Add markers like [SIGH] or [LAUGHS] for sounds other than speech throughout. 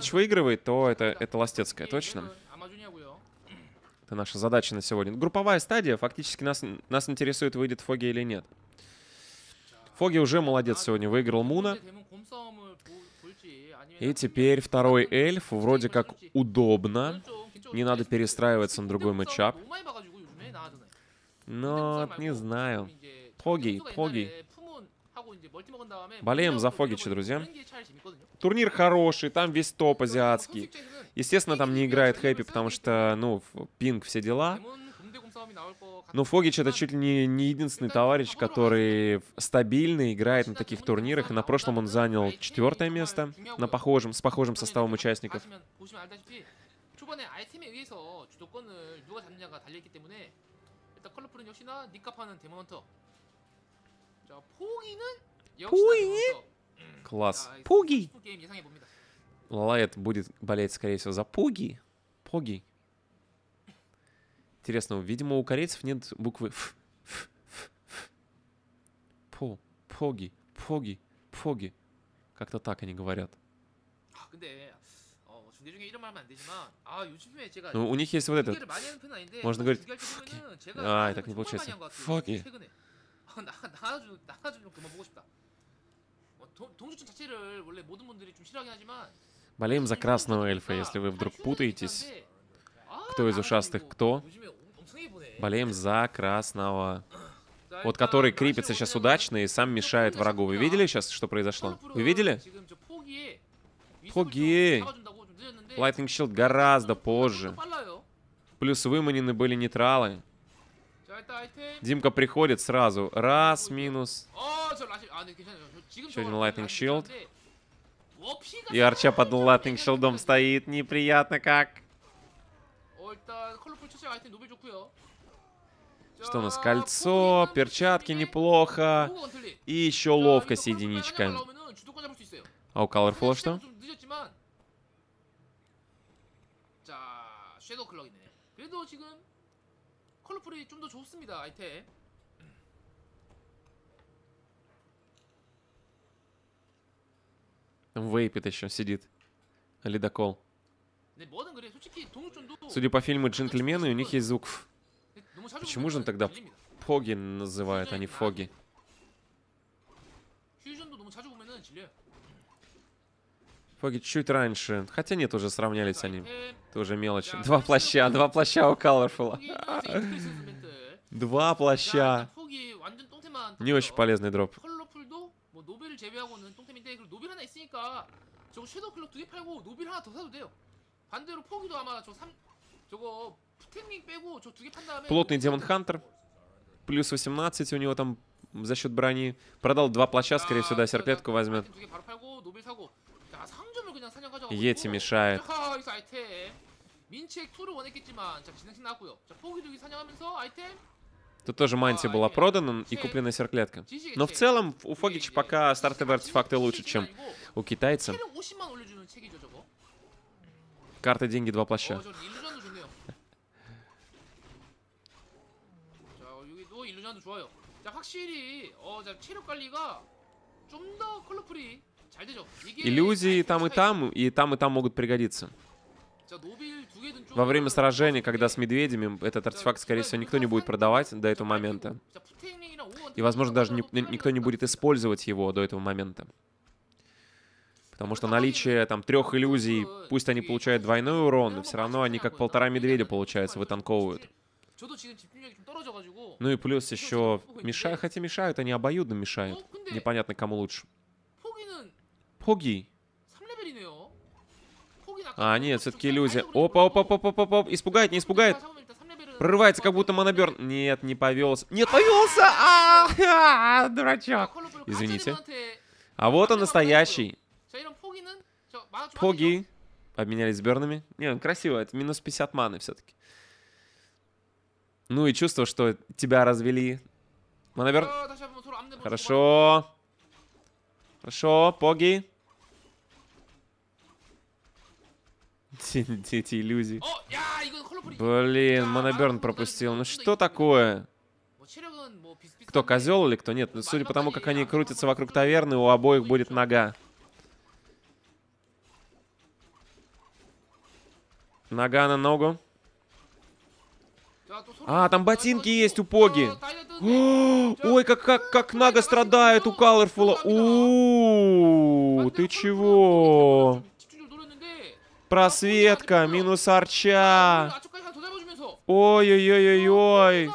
Фогич выигрывает, то это, это Ластецкая, точно. Это наша задача на сегодня. Групповая стадия. Фактически нас, нас интересует, выйдет Фоги или нет. Фоги уже молодец сегодня. Выиграл Муна. И теперь второй эльф. Вроде как удобно. Не надо перестраиваться на другой матчап. Но не знаю. Поги, Поги. Болеем за Фогича, друзья. Турнир хороший, там весь топ азиатский. Естественно, там не играет Хэппи, потому что, ну, пинг, все дела. Но Фогич это чуть ли не, не единственный товарищ, который стабильно играет на таких турнирах. И на прошлом он занял четвертое место на похожем, с похожим составом участников. Пуги! Класс. Пуги! Лалайт будет болеть, скорее всего, за Пуги. Поги. Интересно, видимо, у корейцев нет буквы Ф. Ф, Ф, Ф. По, Поги, Поги, Поги. Как-то так они говорят. Ну, у них есть вот этот. Можно говорить фоги. А, так не получается. Фоги. [LAUGHS] Болеем за красного эльфа, если вы вдруг путаетесь. Кто из ушастых кто? Болеем за красного. Вот который крипится сейчас удачно и сам мешает врагу. Вы видели сейчас, что произошло? Вы видели? Поги. Lightning Shield гораздо позже. Плюс выманены были нейтралы. Димка приходит сразу. Раз, минус. Еще один Lightning Shield. И Арча под Lightning Shieldом стоит. Неприятно как. Что у нас? Кольцо, перчатки неплохо. И еще ловкость единичка. А у Colorful что? 섀도우 클럭이네. 그래도 지금 컬러풀이 좀 더 좋습니다. 아이템. Вейпит еще сидит. Ледокол. Судя по фильму «Джентльмены», у них есть звук «ф». Почему же он тогда Фоги называет, а не Фоги? Поги чуть раньше. Хотя нет, уже сравнялись они. Тоже мелочи. Два плаща, два плаща у Colorful. Два плаща. Не очень полезный дроп. Плотный демон Хантер. Плюс 18 у него там за счет брони. Продал два плаща, скорее всего, да, серпетку возьмет. Ети мешает. Тут тоже мантия была продана и куплена серклетка. Но в целом у Фогича пока стартовые артефакты лучше, чем у китайца. Карта, деньги, два плаща. Иллюзии там и там, и там и там могут пригодиться. Во время сражения, когда с медведями, этот артефакт, скорее всего, никто не будет продавать до этого момента. И, возможно, даже ни, никто не будет использовать его до этого момента. Потому что наличие там трех иллюзий, пусть они получают двойной урон, но все равно они как полтора медведя, получается, вытанковывают. Ну и плюс еще мешают, хотя мешают, они обоюдно мешают. Непонятно, кому лучше. Поги. А, нет, все-таки иллюзия. Опа, опа, опа, опа, опа, опа. Испугает, не испугает. Прорывается, как будто моноберн. Нет, не повелся. Нет, повелся! А, -а, -а дурачок. Извините. А вот он настоящий. Поги. Обменялись с бернами. Не, он красиво. Это минус 50 маны все-таки. Ну и чувство, что тебя развели. Моноберн. Хорошо. Хорошо, Поги. [LAUGHS] Эти иллюзии. Блин, Моноберн пропустил. Ну что такое? Кто, козел или кто? Нет, ну, судя по тому, как они крутятся вокруг таверны, у обоих будет нога. Нога на ногу. А, там ботинки есть у Поги. Ой, как, как, как нога страдает у Калорфула. Ты чего? Просветка, минус арча. Ой-ой-ой-ой-ой.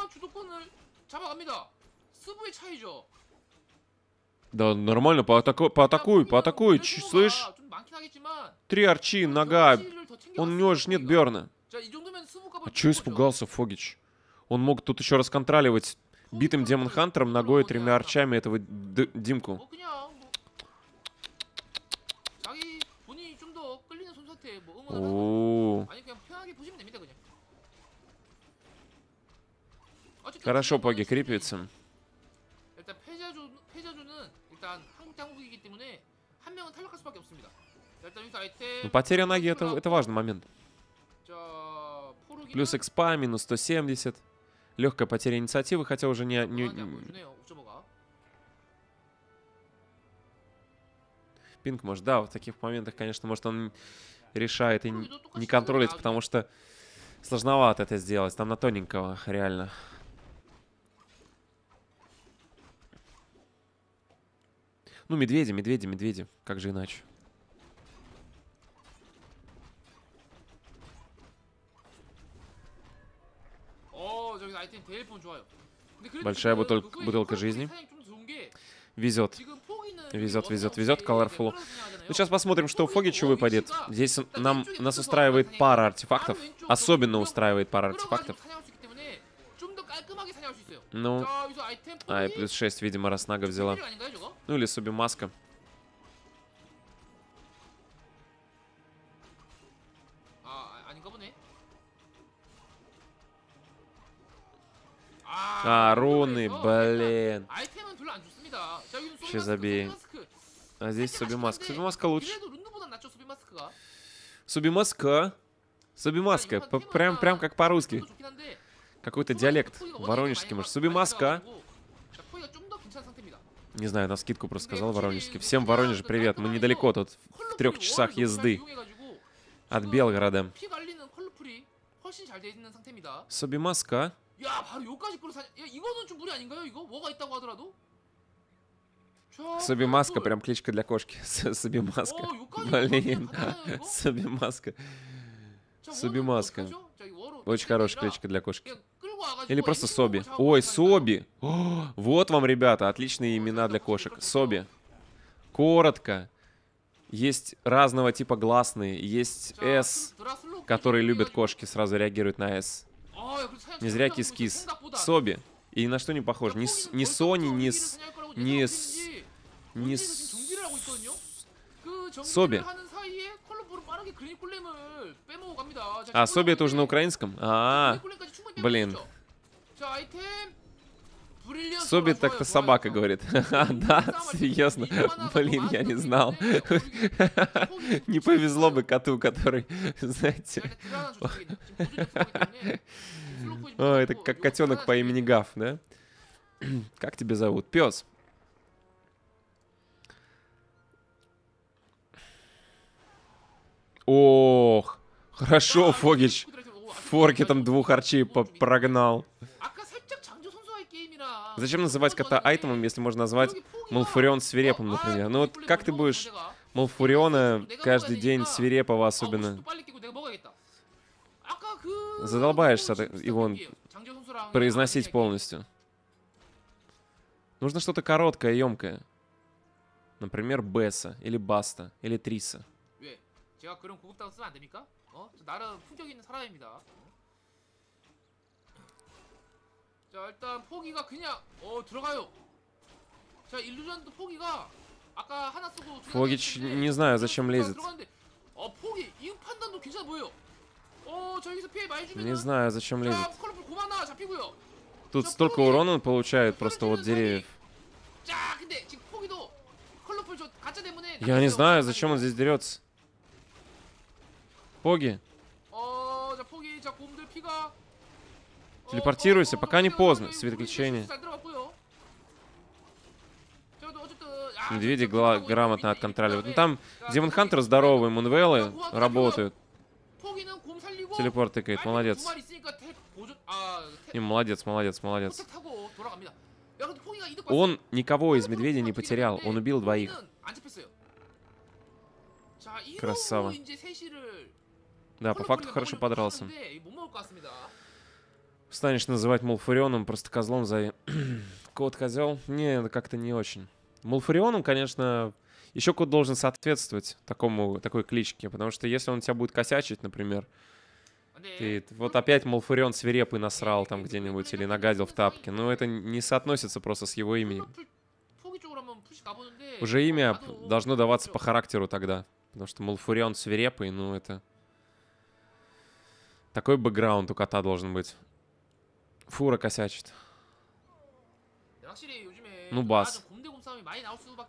Да нормально, поатаку, поатакуй, поатакуй, Ч, слышь? Три арчи, нога. Он, у него же нет Берна. А чё испугался Фогич? Он мог тут еще раз контроливать битым Демон Хантером ногой и тремя арчами этого Димку. Хорошо, Поги крепится. Ну, потеря ноги это, это важный момент. Плюс экспа, минус 170. Легкая потеря инициативы, хотя уже не... не... Пинг может, да, в таких моментах, конечно, может он решает и не контролит, потому что сложновато это сделать. Там на тоненького, реально. Ну, медведи, медведи, медведи. Как же иначе? Большая бутылка, бутылка жизни. Везет. Везет, везет, везет Colorful. Ну, сейчас посмотрим, что у Фогичу выпадет. Здесь нам, нас устраивает пара артефактов. Особенно устраивает пара артефактов. Ну, а, и плюс 6, видимо, Роснага взяла. Ну, или Субимаска. А, руны, блин. Сейчас забей. А здесь Субимаска. Субимаска лучше. Субимаска. Субимаска. Прям, прям как по-русски. Какой-то диалект. Воронежский, может. Субимаска. Не знаю, на скидку просто сказал воронежский. Всем Воронеже привет. Мы недалеко тут, в трех часах езды от Белгорода. Субимаска. Собимаска, прям кличка для кошки. Собимаска. Блин. Собимаска. Собимаска. Очень хорошая кличка для кошки. Или просто Соби. Ой, Соби. О, вот вам, ребята, отличные имена для кошек. Соби. Коротко. Есть разного типа гласные. Есть С, которые любят кошки, сразу реагируют на С. Не зря кис-кис. Соби. И на что не похож. Ни, с, ни Сони, ни, с, ни с, 니 Соби. А, Соби это уже на украинском? А, -а, -а. блин. Соби так-то собака говорит. да, серьезно. Блин, я не знал. не повезло бы коту, который, знаете... О, это как котенок по имени Гав, да? как тебя зовут? Пес. Ох, хорошо Фогич Форки там двух арчей прогнал. Зачем называть кота айтемом, если можно назвать Малфурион свирепым, например? Ну вот как ты будешь Малфуриона каждый день свирепого особенно? Задолбаешься его произносить полностью. Нужно что-то короткое, емкое. Например, Бесса, или Баста, или Триса. 왜? 제가 그런 고급 단어 쓰면 안 됩니까? 어? 저 나름 품격 있는 사람입니다. 어? 자 일단 포기가 그냥 어 들어가요. 자 일루전도 포기가 아까 하나 쓰고 두 Фогич, 개나 не знаю, зачем 들어가- лезет. 들어갔는데, 어 포기 이 판단도 괜찮아 보여. 어 저기서 피해 많이 주면 Не знаю, зачем лезет. 자 컬러풀 고만나 잡히고요. Тут столько урона он получает просто от деревьев. 자 근데 지금 포기도 컬러풀 저 가짜 때문에 Я не 나갔어요. знаю, зачем он здесь дерется. 포기. Телепортируйся, пока не поздно. Свет Светоключение. Медведи грамотно отконтроливают. Ну там Демон Хантер здоровые, Мунвеллы работают. Телепорт тыкает, молодец. И молодец, молодец, молодец. Он никого из медведей не потерял, он убил двоих. Красава. Да, по факту хорошо подрался. Станешь называть Мулфурионом просто козлом за... [CLEARS THROAT] Кот козел? Не, это как-то не очень. Мулфурионом, конечно, еще кот должен соответствовать такому, такой кличке, потому что если он тебя будет косячить, например, ты, вот опять Мулфурион свирепый насрал там где-нибудь или нагадил в тапке. Но это не соотносится просто с его именем. Уже имя должно даваться по характеру тогда. Потому что Мулфурион свирепый, ну это... Такой бэкграунд у кота должен быть. Фура косячит. Нубас.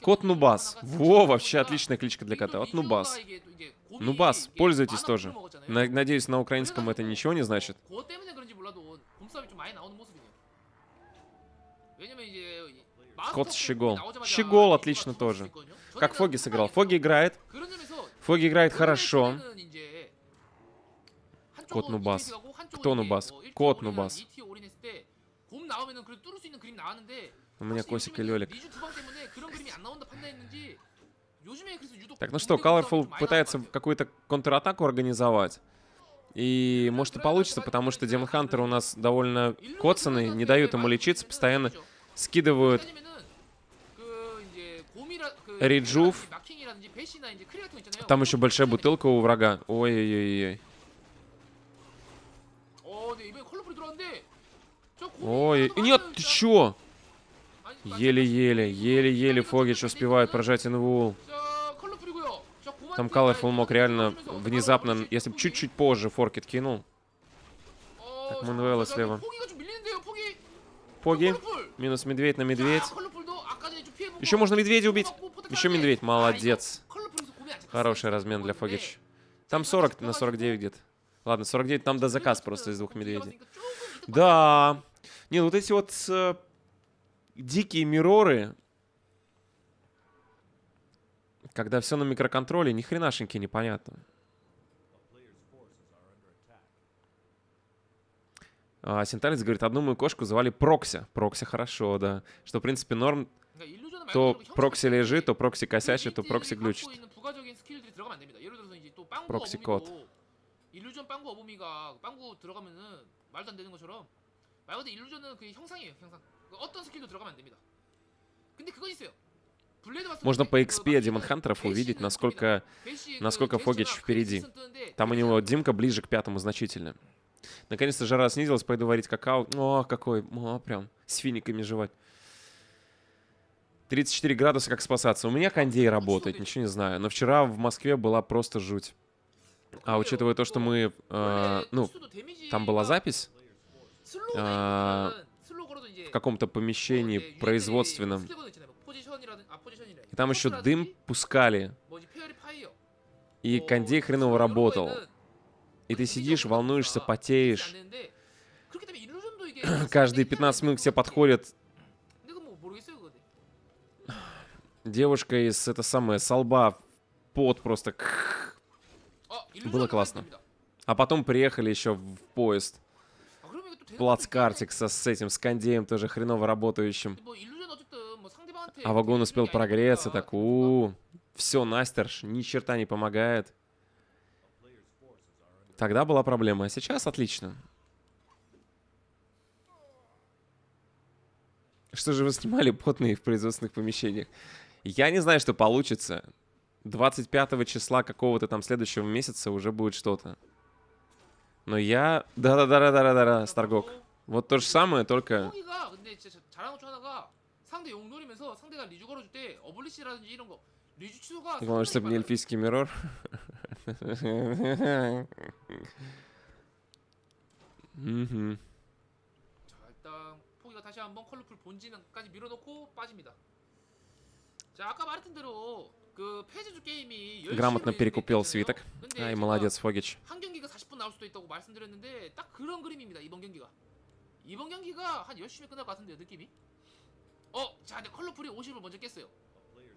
Кот Нубас. Во, вообще отличная кличка для кота. Вот Нубас. Нубас, пользуйтесь тоже. Надеюсь, на украинском это ничего не значит. Кот Щегол. Щегол отлично тоже. Как Фоги сыграл. Фоги играет. Фоги играет хорошо кот Нубас. Кто Нубас? Кот Нубас. У меня Косик и Лёлик. Так, ну что, Colorful пытается какую-то контратаку организовать. И может и получится, потому что Демон Хантер у нас довольно коцанный, не дают ему лечиться, постоянно скидывают Риджув. Там еще большая бутылка у врага. Ой, ой, ой, ой. Ой, нет, ты чё? Еле-еле, еле-еле Фогич успевает прожать инвул. Там Калайфул мог реально внезапно, если бы чуть-чуть позже Форкет кинул. Так, Манвелла слева. Поги. Минус медведь на медведь. Еще можно медведя убить. Еще медведь. Молодец. Хороший размен для Фогич. Там 40 на 49 где-то. Ладно, 49 там до заказ просто из двух медведей. Да. Не, вот эти вот э, дикие мироры, когда все на микроконтроле, ни хренашеньки непонятно. А, Синталец говорит, одну мою кошку звали Прокси. Прокси хорошо, да. Что, в принципе, норм. То прокси лежит, то прокси косячит, то прокси глючит. 있는 일루전 빵구 어부미가 빵구 들어가면은 말도 안 되는 것처럼 말 그대로 일루전은 그 형상이에요, 형상. 그 어떤 스킬도 들어가면 안 됩니다. 근데 그건 있어요. 블레이드 봤을 Можно 때 по 그 XP 마킹은 Демон Хантеров увидеть, 배시는 насколько, 배시의 그 насколько Фогич 제스처나 впереди. 크리티슨 뜨는데 Там у 그게 него Димка ближе к пятому значительно. Наконец-то жара снизилась, пойду варить какао. О, какой, о, прям с финиками жевать. 34 градуса, как спасаться. У меня кондей работает, ничего не знаю. Но вчера в Москве была просто жуть. А учитывая то, что мы... Э, ну, там была запись э, в каком-то помещении производственном. И там еще дым пускали. И кондей хреново работал. И ты сидишь, волнуешься, потеешь. [CLEARS THROAT] Каждые 15 минут к подходят девушка из, это самое, солба, пот просто. Было классно. А потом приехали еще в поезд. Плацкартик с этим, с тоже хреново работающим. А вагон успел прогреться, так, у, -у, -у. все, Настерш, ни черта не помогает. Тогда была проблема, а сейчас отлично. Что же вы снимали потные в производственных помещениях? Я не знаю, что получится. 25 числа какого-то там следующего месяца уже будет что-то. Но я... Да-да-да-да-да-да, Старгок. Вот то же самое, только... 포기가 근데 진짜 잘하는 것 중 하나가 상대 용 노리면서 상대가 리주 걸어줄 때 어블리시라든지 이런 거 리주 취소가 Главное, чтобы не 상당히 많아요. эльфийский миррор. Мгм. 자 일단 포기가 다시 한번 컬러풀 본진까지 밀어놓고 빠집니다. 자 아까 말했던 대로 그 페이지주 게임이 10 Грамотно 시로 перекупил 얘기했잖아요. свиток. 근데 Ай, 제가 молодец, Фогич. 한 경기가 40분 나올 수도 있다고 말씀드렸는데 딱 그런 그림입니다 이번 경기가 이번 경기가 한 10시면 끝날 것 같은데요 느낌이 어? 자 근데 컬러풀이 50을 먼저 깼어요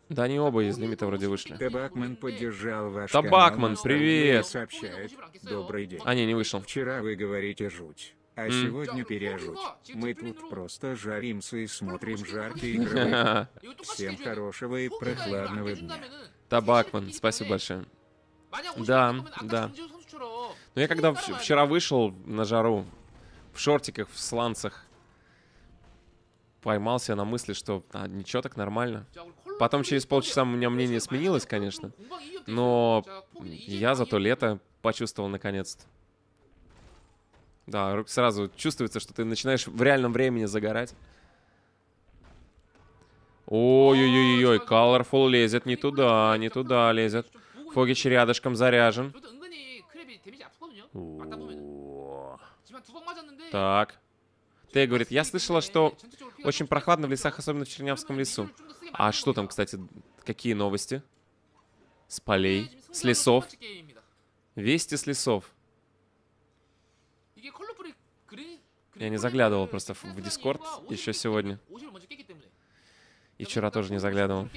Да они оба из лимита вроде вышли. Табакман поддержал ваш Табакман, канал на привет. и сообщает. Добрый день. А, не, не вышел. Вчера вы говорите жуть. А М. сегодня пережуть. Мы тут просто жаримся и смотрим жаркие игры. [LAUGHS] Всем хорошего и прохладного дня. Табакман, спасибо большое. Да, да. Но я когда вч- вчера вышел на жару, в шортиках, в сланцах, поймался на мысли, что а, ничего так нормально. Потом через полчаса у меня мнение сменилось, конечно. Но я зато лето почувствовал наконец-то. Да, сразу чувствуется, что ты начинаешь в реальном времени загорать. Ой-ой-ой-ой, Colorful лезет не туда, не туда лезет. Фогич рядышком заряжен. Так. Ты говорит, я слышала, что очень прохладно в лесах, особенно в Чернявском лесу. А что там, кстати, какие новости? С полей, с лесов. Вести с лесов. Я не заглядывал просто в Дискорд еще сегодня. И вчера тоже не заглядывал.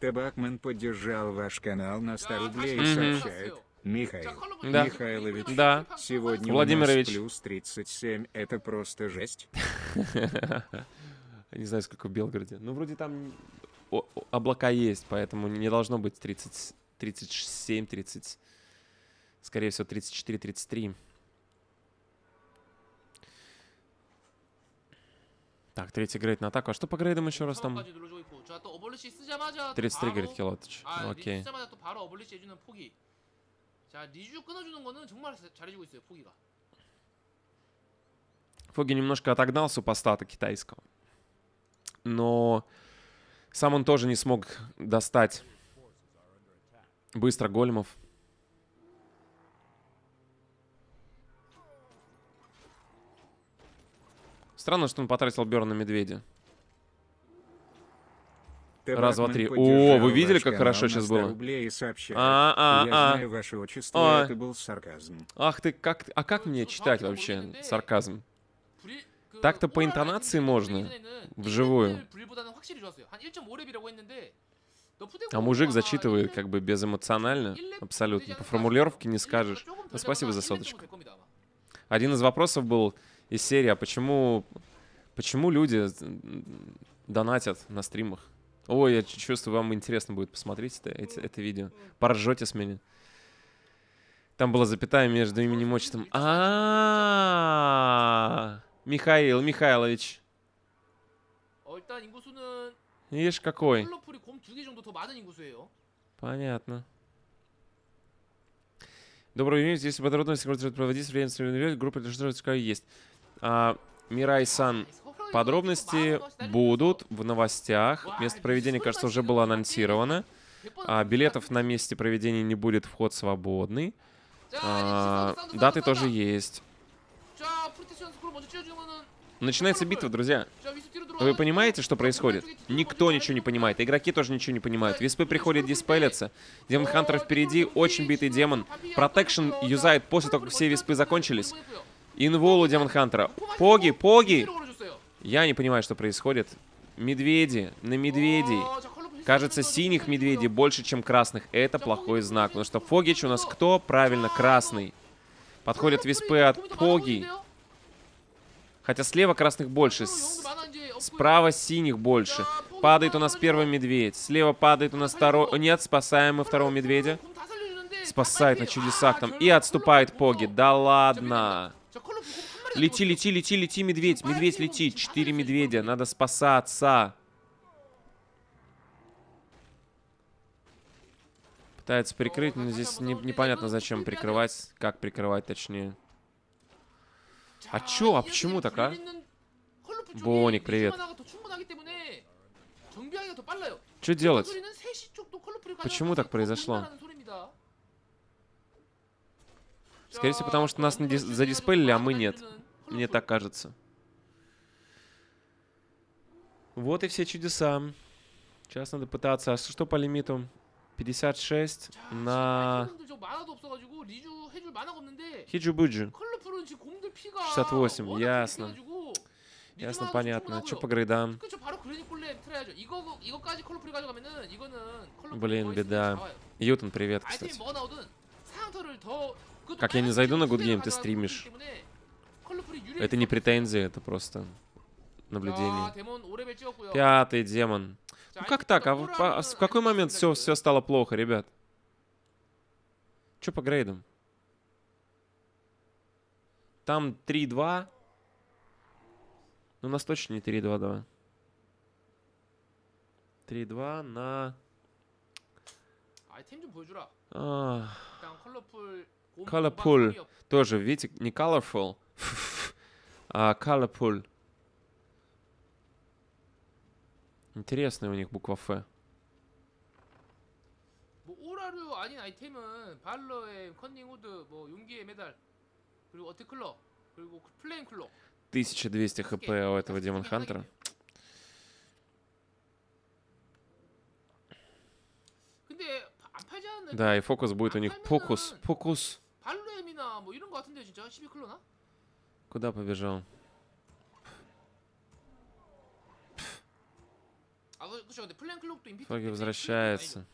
Табакман поддержал ваш канал на 100 рублей и сообщает. Михаил. Да. Михайлович. Да. Сегодня Владимирович. у нас плюс 37. Это просто жесть. [LAUGHS] Не знаю, сколько в Белгороде. Ну, вроде там облака есть, поэтому не должно быть 30, 37, 30. Скорее всего, 34-33. Так, третий грейд на атаку. А что по грейдам еще раз там? 33 грейд килотыч. Окей. Фоги немножко отогнал супостата китайского. Но сам он тоже не смог достать быстро големов. Странно, что он потратил Бер на медведя. Раз, два, три. О, вы видели, как хорошо сейчас было? А, а, а. а. Ах ты, как, а как мне читать вообще сарказм? Так-то по интонации можно, вживую. А мужик зачитывает как бы безэмоционально, абсолютно. По формулировке не скажешь. Ну, спасибо за соточку. Один из вопросов был, из серии, а почему, почему люди э, донатят на стримах? Ой, я чувствую, вам интересно будет посмотреть это, это, это видео. Поржете с меня. Там была запятая между именем и отчеством. А, Михаил Михайлович. Видишь, какой. Понятно. Добрый день, здесь подробно, если проводить время, группа для что есть. А, Мирай-сан, подробности будут в новостях. Место проведения, кажется, уже было анонсировано. А, билетов на месте проведения не будет, вход свободный. А, даты тоже есть. Начинается битва, друзья. Вы понимаете, что происходит? Никто ничего не понимает. Игроки тоже ничего не понимают. Виспы приходят диспелиться. Демон Хантер впереди, очень битый демон. Протекшн юзает после того, как все виспы закончились. Инволу Демон Хантера. Поги, поги! Я не понимаю, что происходит. Медведи на медведей. Кажется, синих медведей больше, чем красных. Это плохой знак. Потому что Фогич у нас кто? Правильно, красный. Подходят виспы от Поги. Хотя слева красных больше. С- Справа синих больше. Падает у нас первый медведь. Слева падает у нас второй... Нет, спасаем мы второго медведя. Спасает на чудесах там. И отступает Поги. Да ладно. Лети, лети, лети, лети, медведь. Медведь лети. Четыре медведя. Надо спасаться. Пытается прикрыть, но здесь не- непонятно, зачем прикрывать. Как прикрывать, точнее. А чё? А почему так, а? Боник, привет. Что делать? Почему так произошло? Скорее всего, потому что нас дис задиспелили, а мы нет. Мне так кажется. Вот и все чудеса. Сейчас надо пытаться. А что по лимиту? 56 на... Хиджу-буджу. 68, ясно. Ясно, понятно. Что по грейдам? Блин, беда. Ютон, привет, кстати. Как я не зайду на Good Game, ты стримишь. Это не претензия, это просто наблюдение. Пятый демон. Ну как так? А в, а в какой момент все, все стало плохо, ребят? Что по грейдам? Там 3-2. Ну, у нас точно не 3-2-2. 3-2 на... А... Colorful. 곰방 тоже, видите, не colorful, [LAUGHS] а colorful. Интересная у них буква Ф. 뭐 오라류 아닌 아이템은 발러의 컨닝 후드, 뭐 용기의 메달, 그리고 어테클러, 그리고 그 플레임 클러. 1200 хп у этого Демон Хантера. 근데 파- 안 팔지 않는 Да, и фокус будет у них. Фокус, фокус. Powiedziała ci mi klona? Куда побежал? Фоги возвращается.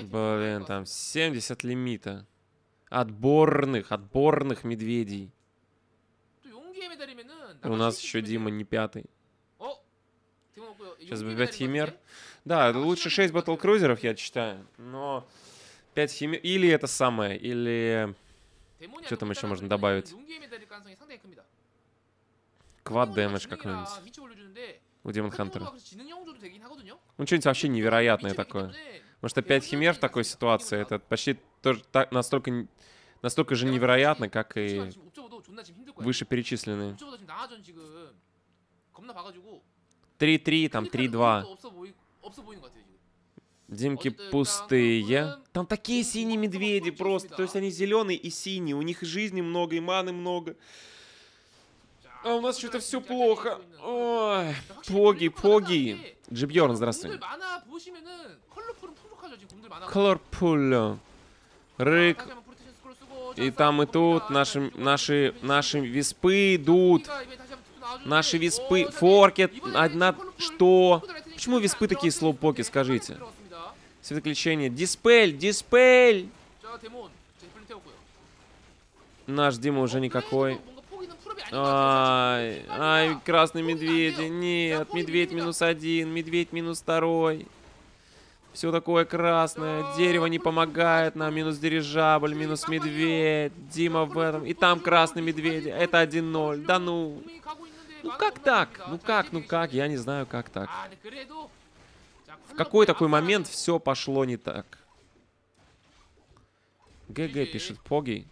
Блин, там 70 лимита. Отборных, отборных медведей. У нас еще Дима не пятый. Сейчас бы 5 химер. Да, лучше 6 батл-крузеров, я читаю. Но 5 химер... Или это самое, или... Что там еще можно добавить? Квад дэмэдж какой-нибудь. У Демон Хантера. Ну, что-нибудь вообще невероятное такое. Потому что 5 химер в такой ситуации, это почти тоже так, настолько, настолько же невероятно, как и вышеперечисленные. 3-3, там 3-2. Димки пустые. Там такие синие медведи просто. То есть они зеленые и синие. У них жизни много, и маны много. А у нас что-то все плохо. Ой, поги, поги. Джибьорн, здравствуй. Колорпулло. Рык. И там, и тут. Наши, наши, наши виспы идут. Наши виспы. Форкет. Одна... Что? Почему виспы такие слоупоки, скажите? Светоключение. Диспель! Диспель! Наш Дима уже никакой. Ай, ай, красный медведь. Нет, медведь минус один, медведь минус второй. Все такое красное. Дерево не помогает нам. Минус дирижабль, минус медведь. Дима в этом. И там красный медведь. Это 1-0. Да ну. Ну как так? Ну как, ну как? Я не знаю, как так. В какой такой момент все пошло не так? ГГ пишет Поги.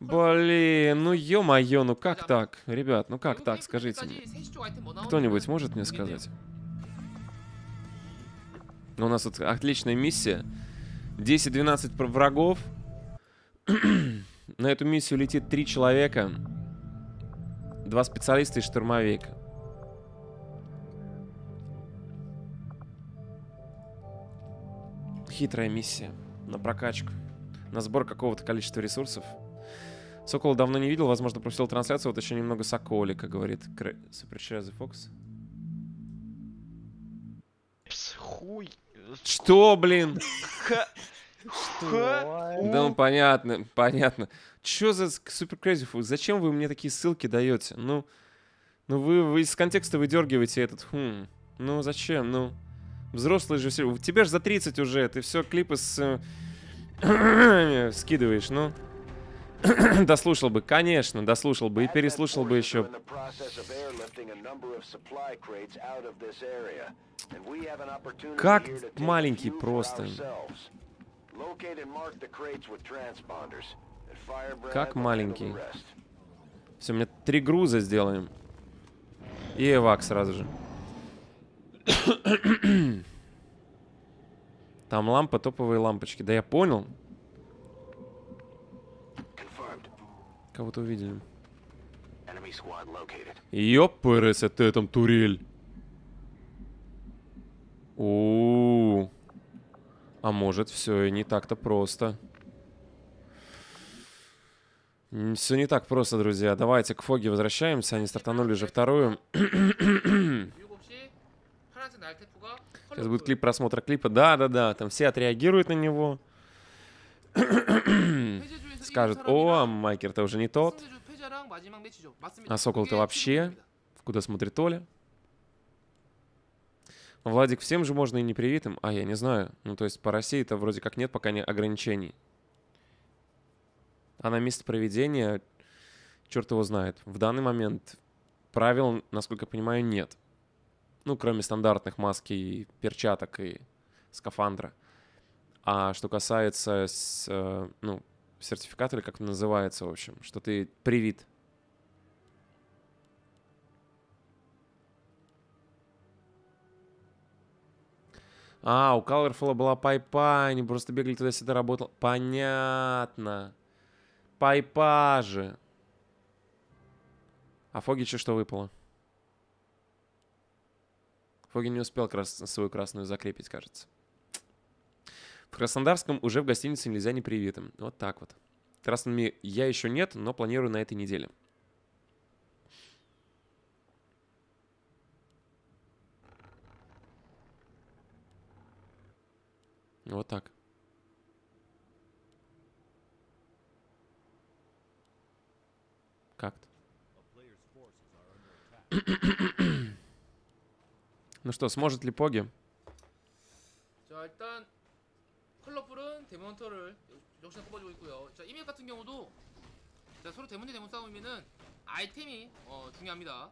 Блин, ну ё-моё, ну как так? Ребят, ну как так, скажите мне. Кто-нибудь может мне сказать? Ну, у нас тут отличная миссия. 10-12 врагов. [CLEARS THROAT] На эту миссию летит три человека. Два специалиста и штурмовик. Хитрая миссия. На прокачку. На сбор какого-то количества ресурсов. Сокол давно не видел, возможно, пропустил трансляцию. Вот еще немного Соколика, говорит Кр... Суперчезы Фокс. Хуй. Что, блин? Ха. Да ну понятно, понятно. Чё за супер crazy фу? Зачем вы мне такие ссылки даете? Ну, ну вы, вы из контекста выдергиваете этот. Хм. Ну зачем? Ну, взрослые же все. Тебе же за 30 уже, ты все клипы с э, [COUGHS] скидываешь, ну. [COUGHS] дослушал бы, конечно, дослушал бы и переслушал бы еще. Как маленький просто. Как маленький. Все, мне три груза сделаем. И эвак сразу же. [COUGHS] Там лампа, топовые лампочки. Да я понял. Кого-то увидели. Ёпрс, это там турель. у А может, все и не так-то просто. Все не так просто, друзья. Давайте к Фоге возвращаемся. Они стартанули уже вторую. Сейчас будет клип просмотра клипа. Да, да, да. Там все отреагируют на него. [COUGHS] Скажут, о, а Майкер, ты уже не тот. А Сокол ты вообще? Куда смотрит Оля? Владик, всем же можно и непривитым? А, я не знаю. Ну, то есть по России-то вроде как нет пока не ограничений. А на место проведения, черт его знает. В данный момент правил, насколько я понимаю, нет. Ну, кроме стандартных маски и перчаток и скафандра. А что касается с, э, ну, сертификата, или как это называется, в общем, что ты привит А, у Colorful была пайпа, они просто бегали туда-сюда, работал. Понятно. Пайпа же. А Фогичу что выпало? Фоги не успел крас- свою красную закрепить, кажется. В Краснодарском уже в гостинице нельзя непривитым. Вот так вот. Красными я еще нет, но планирую на этой неделе. Вот так. Как-то. [CLEARS THROAT] Ну что, сможет ли Поги? 자 일단 컬러풀은 데몬터를 역시나 뽑아주고 있고요. 자 이메일 같은 경우도 자, 서로 데몬 대 데몬 싸움이면은 아이템이 어, 중요합니다.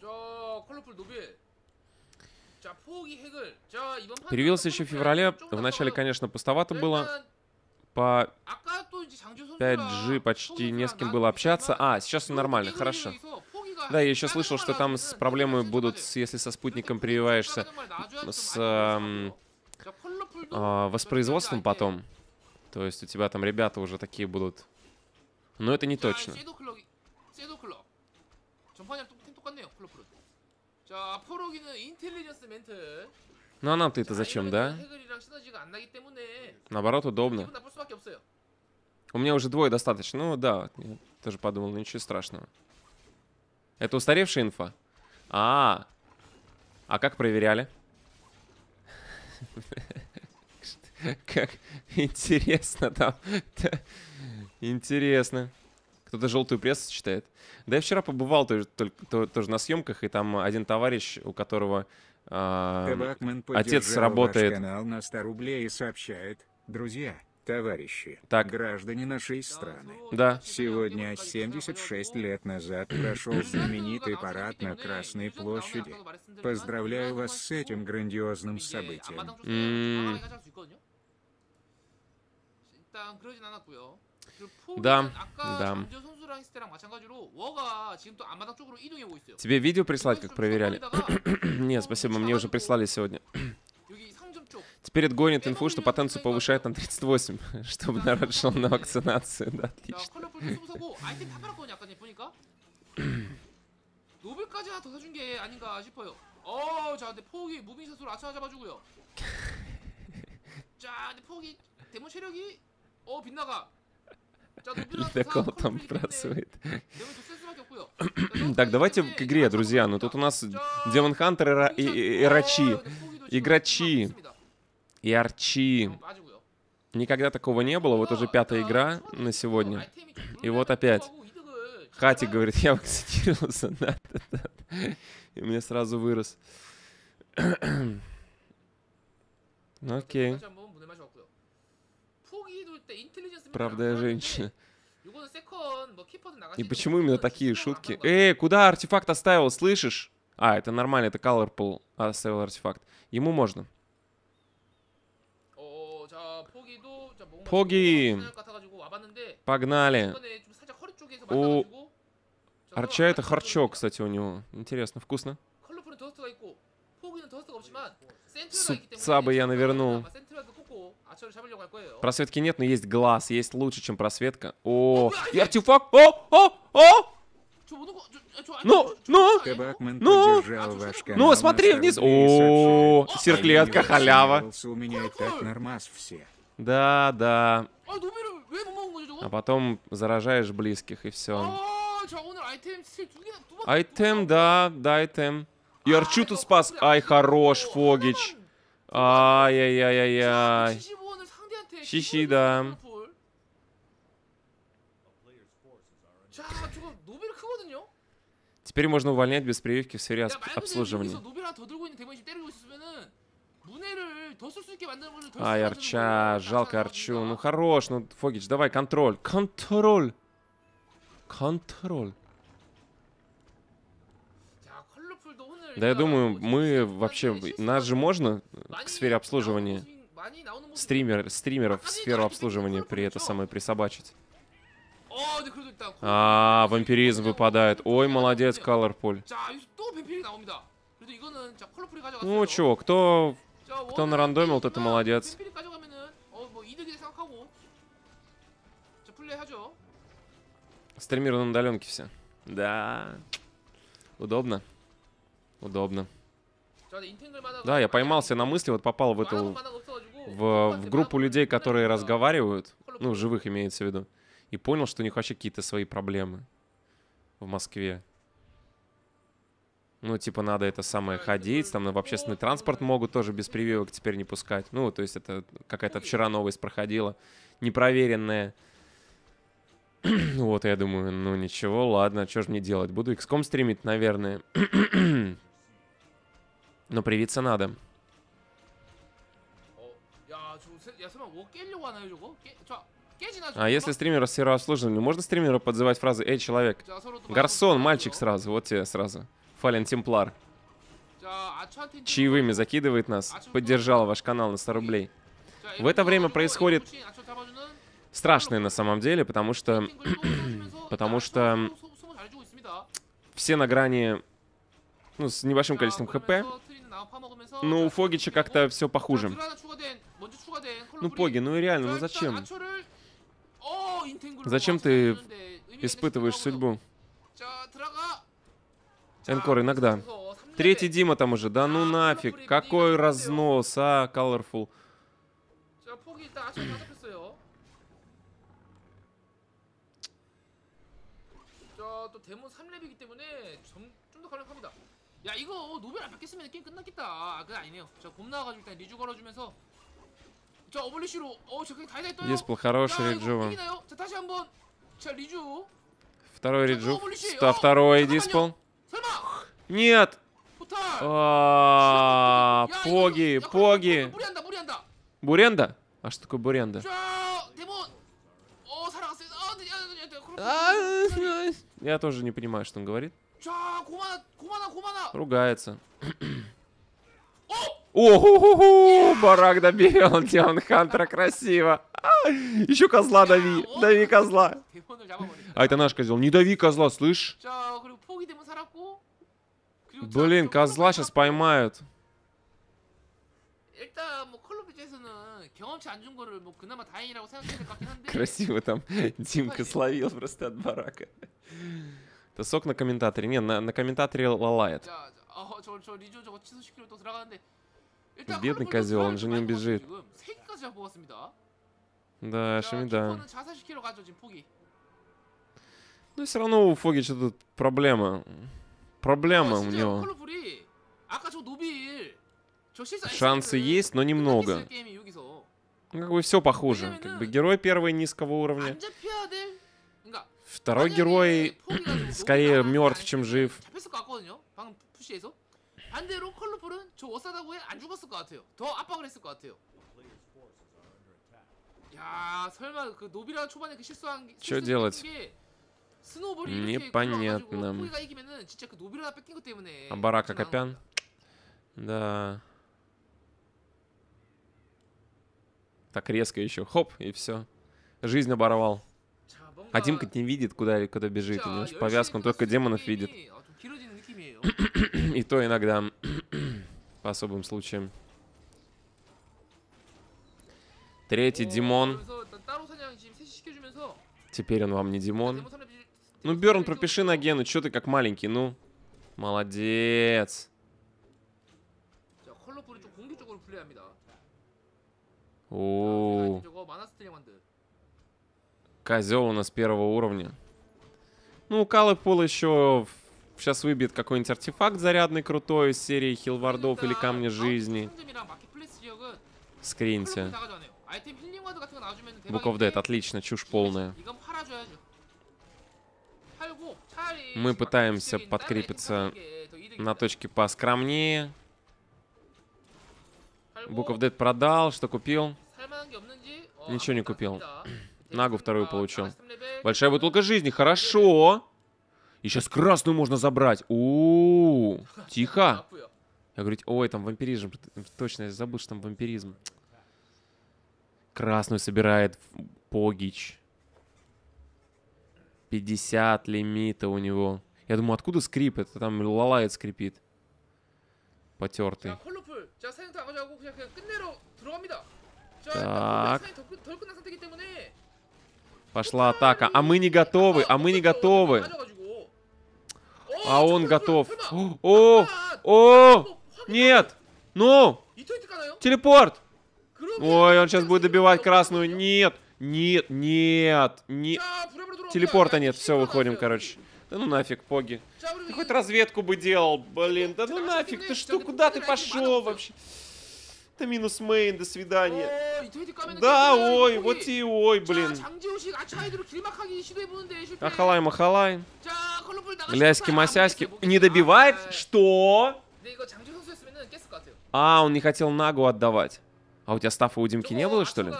자 컬러풀 노빌 Перевелся еще в феврале. В начале, конечно, пустовато было. По 5G почти не с кем было общаться. А, сейчас все нормально, хорошо. Да, я еще слышал, что там с проблемой будут, если со спутником прививаешься, с эм, а, воспроизводством потом. То есть у тебя там ребята уже такие будут. Но это не точно. 자 포로기는 인텔리전스 멘트 Ну а нам-то это 자, зачем, 이거는 да? 해글이랑 시너지가 안 나기 때문에 Наоборот, удобно. 기분 나쁠 수밖에 없어요 У меня уже двое достаточно. Ну да, я тоже подумал, ну ничего страшного. Это устаревшая инфа? А, а как проверяли? [LAUGHS] Как интересно там. Да, [LAUGHS] Интересно. Кто-то желтую прессу читает. Да я вчера побывал тоже, только, то- тоже на съемках, и там один товарищ, у которого Табакман отец работает. ваш канал на 100 рублей и сообщает, друзья, товарищи, Так. граждане нашей страны. Да. Сегодня 76 лет назад прошел знаменитый парад на Красной площади. Поздравляю вас с этим грандиозным событием. 음. 일단 그러진 않았고요. 그리고 Да, 포기는 아까 да. 장지호 선수랑 했을 때랑 마찬가지로 워가 지금 또 앞마당 쪽으로 이동해 오고 있어요. Тебе видео прислать, как 좀 проверяли? 서버리다가 [CLEARS THROAT] Нет, спасибо, мне уже прислали сегодня. [CLEARS THROAT] 여기 상점 쪽 Теперь отгонит инфу, что потенцию повышает на 38, [LAUGHS] чтобы народ шел на вакцинацию. Да, 자, отлично. 컬러풀 수사고 아이템 다 팔았거든요. 아까 보니까 [CLEARS THROAT] 노블까지 하나 더 사준 게 아닌가 싶어요. 어, 자, 근데 포기 무빙샷으로 아차 잡아주고요. [LAUGHS] 자, 근데 포기 데몬 체력이 어 빗나가. [LAUGHS] Ледокол там вбрасывает. [CLEARS THROAT] так, давайте к игре, друзья. Ну тут у нас Демон Хантер и, и, и Рачи. Играчи. И Арчи. Никогда такого не было. Вот уже пятая игра на сегодня. И вот опять. Хати говорит, я вакцинировался. Да, да, да. И мне сразу вырос. [CLEARS THROAT] Ну, окей. Okay. Правда, я женщина. И почему именно такие шутки? Эй, куда артефакт оставил, слышишь? А, это нормально, это Colorful оставил артефакт. Ему можно. Поги! Погнали! У... Арча это харчо, кстати, у него. Интересно, вкусно. Супца бы я навернул. Просветки нет, но есть глаз. Есть лучше, чем просветка. О, и артефакт. О, о, о! Ну, ну, ну, ну, смотри вниз. О, серклетка, халява. Да, да. А потом заражаешь близких, и все. Айтем, да, да, айтем. И Арчуту спас. Ай, хорош, Фогич. Ай-яй-яй-яй-яй. Щищи, да. Теперь можно увольнять без прививки в сфере обслуживания. Ай, Арча, жалко Арчу. Ну хорош, ну Фогич, давай, контроль. Контроль. Контроль. Да я думаю, мы вообще... Нас же можно к сфере обслуживания? стример, стримеров в сферу обслуживания при это самое присобачить. А, вампиризм выпадает. Ой, молодец, Калорполь. Ну чё, кто, кто нарандомил, тот и молодец. Стримеры на удаленке все. Да. Удобно. Удобно. Да, я поймался на мысли, вот попал в эту в, в группу людей, которые разговаривают, ну, живых имеется в виду, и понял, что у них вообще какие-то свои проблемы в Москве. Ну, типа, надо это самое ходить, там в общественный транспорт могут тоже без прививок теперь не пускать. Ну, то есть это какая-то вчера новость проходила, непроверенная. вот, я думаю, ну ничего, ладно, что же мне делать? Буду XCOM стримить, наверное. Но привиться надо. А если стримера с серого можно стримеру подзывать фразы «Эй, человек!» «Гарсон, мальчик сразу!» Вот тебе сразу. Фален Темплар. Чаевыми закидывает нас. Поддержал ваш канал на 100 рублей. В это время происходит страшное на самом деле, потому что... потому что... Все на грани... Ну, с небольшим количеством хп. Но у Фогича как-то все похуже. 둘 하나 추가된, 먼저 추가된 Ну, 컬러풀이. Поги, ну и реально, 자, ну 일단 зачем? 아처를- 어, 인탱글로 Зачем 와서 ты 잡아주는데 의미가 Испытываешь 있겠다고요. судьбу. 자, 들어가. 자, Энкор иногда. 그래서 삼 Третий 레벨. Дима там уже. Да ну нафиг. Какой разнос, а, Colorful. 자, 폭이 일단 아처 다 잡혔어요. 자, 또 데몬 3렙이기 때문에 좀 더 강력합니다. 야, 이거 노벨 안 받겠으면 게임 끝났겠다. 아, 그건 아니네요. 자, 곰 나와가지고 일단 리주 걸어주면서 Диспл хороший, Риджу. Второй Риджу. Ста второй диспл. Нет! А -а -а, поги, поги. Буренда? А что такое буренда? А, я тоже не понимаю, что он говорит. Ругается. О-ху-ху-ху! Барак добил, Дион Хантера, красиво. А, еще козла дави, дави козла. А это наш козел. Не дави козла, слышь? Блин, козла сейчас поймают. Красиво там Димка словил просто от барака. Это сок на комментаторе. Не, на, на комментаторе лалает. Бедный козел, он же не убежит. Да, Шамида. Но все равно у Фоги что-то проблема. Проблема у него. Шансы есть, но немного. Ну, как бы все похоже. Как бы герой первый низкого уровня. Второй герой скорее мертв, чем жив. 반대로 컬러풀은 저 워사다고에 안 죽었을 것 같아요. 더 압박을 했을 것 같아요. 야 설마 그 노비라 초반에 그 실수한 게 쵸 실수했던 делать? 게 스노볼이 이렇게 Непонятно. 굴러가지고 포기가 이기면은 진짜 그 노비라 뺏긴 것 때문에 А Барака 좀 나온 Копян? Да. Так резко еще. Хоп, и все. Жизнь оборвал. 거죠. 자, 뭔가 А Димка не видит, куда, куда бежит. У него же 진짜 повязка, он 열심히 только 끝났을 демонов 때 видит. 게임이, 어, [CLEARS THROAT] И то иногда [CLEARS THROAT] по особым случаям. Третий Димон. Теперь он вам не Димон. Ну, Берн, пропиши на Гену, что ты как маленький, ну. Молодец. О. Козел у нас первого уровня. Ну, у Калыпула еще сейчас выбьет какой-нибудь артефакт зарядный крутой из серии хилвардов или камня жизни. Скриньте. Буков of отлично, чушь полная. Мы пытаемся подкрепиться на точке поскромнее. Book of Dead продал, что купил? Ничего не купил. [CLEARS THROAT] Нагу вторую получил. Большая бутылка жизни, хорошо. Еще с красную можно забрать. ууу, тихо. Я говорю, ой, там вампиризм. Точно, я забыл, что там вампиризм. Красную собирает Погич. 50 лимита у него. Я думаю, откуда скрип? Это там лалает скрипит. Потертый. Так. Пошла атака. А мы не готовы, а мы не готовы. А он готов. О! О! Нет! Ну! Телепорт! Ой, он сейчас будет добивать красную. Нет! Нет! Нет! Нет! Телепорта нет. Все, выходим, короче. Да ну нафиг, Поги. Ты хоть разведку бы делал, блин. Да ну нафиг, ты что, куда ты пошел вообще? Это минус мейн, до свидания. Да, ой, вот и ой, блин. Ахалай, махалай. Гляськи, масяськи. Не добивает? Что? А, он не хотел нагу отдавать. А у тебя стафа у Димки не было, что ли?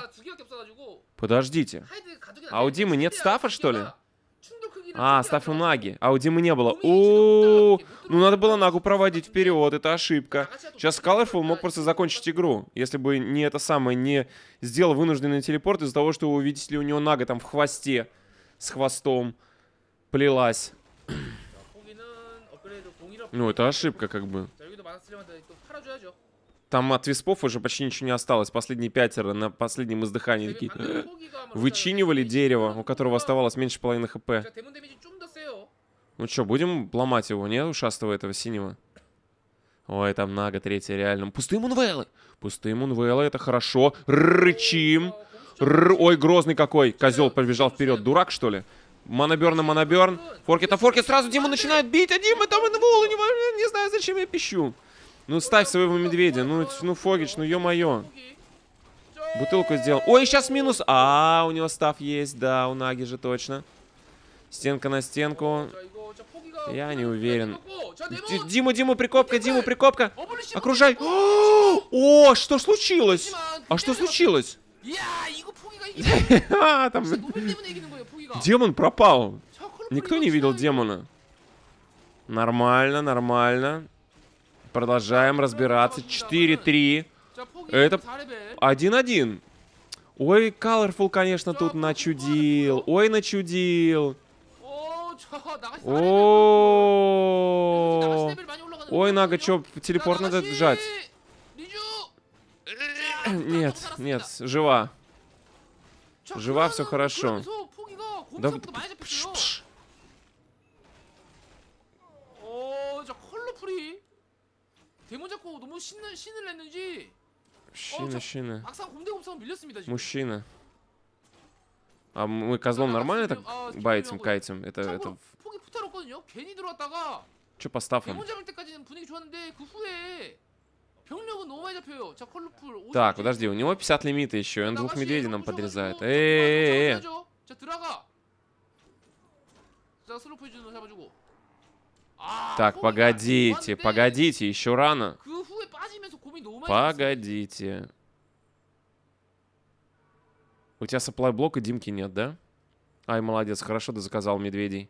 Подождите. А у Димы нет стафа, что ли? А, Стафу Наги. А у Димы не было. О, ну надо было Нагу проводить вперед, это ошибка. Сейчас Colorful мог просто закончить игру, если бы не это самое, не сделал вынужденный телепорт из-за того, что, видите ли, у него Нага там в хвосте, с хвостом плелась. [COUGHS] Ну, это ошибка как бы. Там от виспов уже почти ничего не осталось. Последние пятеро на последнем издыхании такие «Э, вычинивали дерево, у которого оставалось меньше половины хп. Ну что, будем ломать его, нет, ушастого этого синего? Ой, там Нага третья реально. Пустые мунвейлы! Пустые мунвейлы, это хорошо. Рычим! Р Ой, грозный какой! Козел побежал вперед. Дурак, что ли? Моноберн на моноберн. Форки, а форки сразу Дима начинает бить, а Дима там инвол, не, не знаю, зачем я пищу. Ну, ставь своего медведя. Ну, ну Фогич, ну ё-моё. Бутылку сделал. Ой, сейчас минус. А, у него став есть, да, у Наги же точно. Стенка на стенку. Я не уверен. Дима, Дима, прикопка, Дима, прикопка. Окружай. [GASPS] О, что случилось? А что случилось? [LAUGHS] А, демон пропал. Никто не видел демона. Нормально, нормально. Продолжаем разбираться. 4-3. Это 1-1. Ой, Colorful, конечно, тут начудил. Ой, начудил. Ой, Нага, чё, телепорт надо сжать. Нет, нет, жива. Жива, все хорошо. Да, пш, пш. 데몬 잡고 너무 신을 신을 냈는지 Мужчина, мужчина. 막상 곰대곰상 밀렸습니다 지금. Мужчина. А мы козлом нормально так байтим, кайтим? Это, это... 참고로 폭이 푸탈없거든요. 괜히 들어왔다가 Что по стафам? 데몬 잡을 때까지는 분위기 좋았는데 그 후에 병력은 너무 많이 잡혀요. 자 컬러풀. 오십 Так, 개. подожди, у него 50 лимита еще, и он двух 나가시 медведей нам 너무 подрезает. 좋아가지고 Эй, 잡아줘야죠. 자 들어가. 자 슬로우 포지션으로 잡아주고. Так, погодите, погодите, еще рано. Погодите. У тебя саплай-блока Димки нет, да? Ай, молодец, хорошо ты заказал медведей.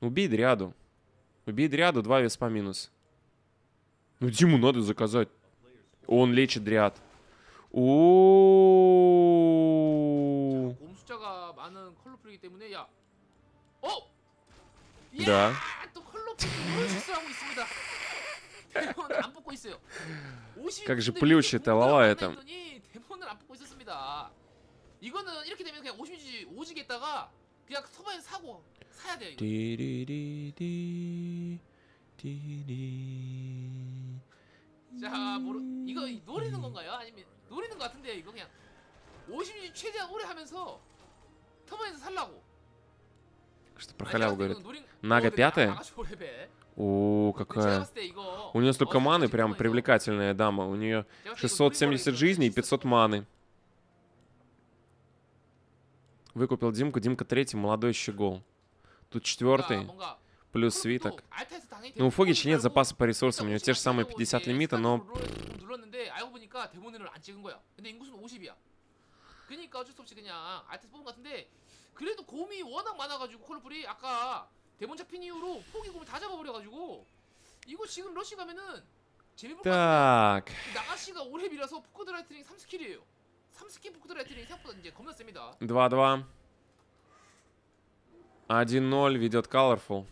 Убей дряду. Убей дряду, два веспа минус. Ну, Диму надо заказать. Он лечит дряд. О. 곰 숫자가 많은 컬러풀이기 때문에 야. 어? 야, Да. 또 컬러풀 오늘 실수하고 있습니다. 데몬 안 뽑고 있어요. 50 Как же 근데 плющит, 이렇게 а лала 공격을 это. 했더니 데몬을 안 뽑고 합니다. 이거는 이렇게 되면 그냥 오시지 오지겠다가 그냥 터바인 사고 사야 돼요. 이거. 디리리디 디리 자, 모르 이거 노리는 건가요? 아니면 노리는 것 같은데 이거 그냥 50이 최대한 오래 하면서 터바인에서 살라고. Что про халяву говорит? Нага пятая? О, какая. У нее столько маны, прям привлекательная дама. У нее 670 жизней и 500 маны. Выкупил Димку. Димка третий, молодой щегол. Тут четвертый. Плюс свиток. Ну, у Фогича нет запаса по ресурсам. У него те же самые 50 лимита, но... 스타일로 눌렀는데 알고 보니까 데몬을 안 찍은 거야. 근데 인구수는 50이야. 그러니까 어쩔 수 없이 그냥 알타에서 뽑은 것 같은데 그래도 곰이 워낙 많아가지고 콜로플이 아까 데몬 잡힌 이후로 포기 곰을 다 잡아버려가지고 이거 지금 러시 가면은 재미볼 것 같은데 Так, 나가시가 오랩이라서 포크드라이트닝 3스킬이에요. 3스킬 포크드라이트닝 생각보다 이제 겁나 셉니다. 2-2. 1-0 ведет Colorful.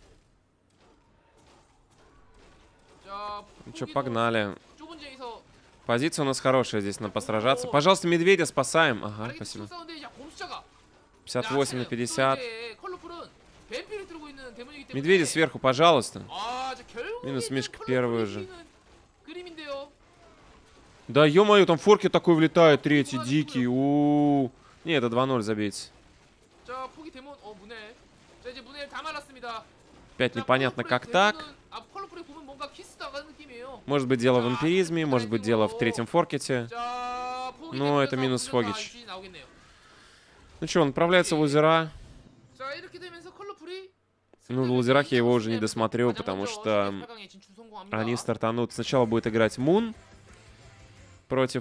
자, Ну что, 포기도 погнали. 좁은 지에서 Позиция у нас хорошая здесь на постражаться. Пожалуйста, медведя спасаем. Ага, 빠르게 спасибо. 58 на 50. Медведи сверху, пожалуйста. Минус Мишка первую же. Да ё-моё, там форки такой влетает, третий, дикий. У -у -у. Не, это 2-0 забить. 5 непонятно как так. Может быть дело в эмпиризме, может быть дело в третьем форкете. Но это минус Фогич. Ну что, он отправляется в озера. Ну, в лазерах я его уже не досмотрел, потому что они стартанут. Сначала будет играть Мун против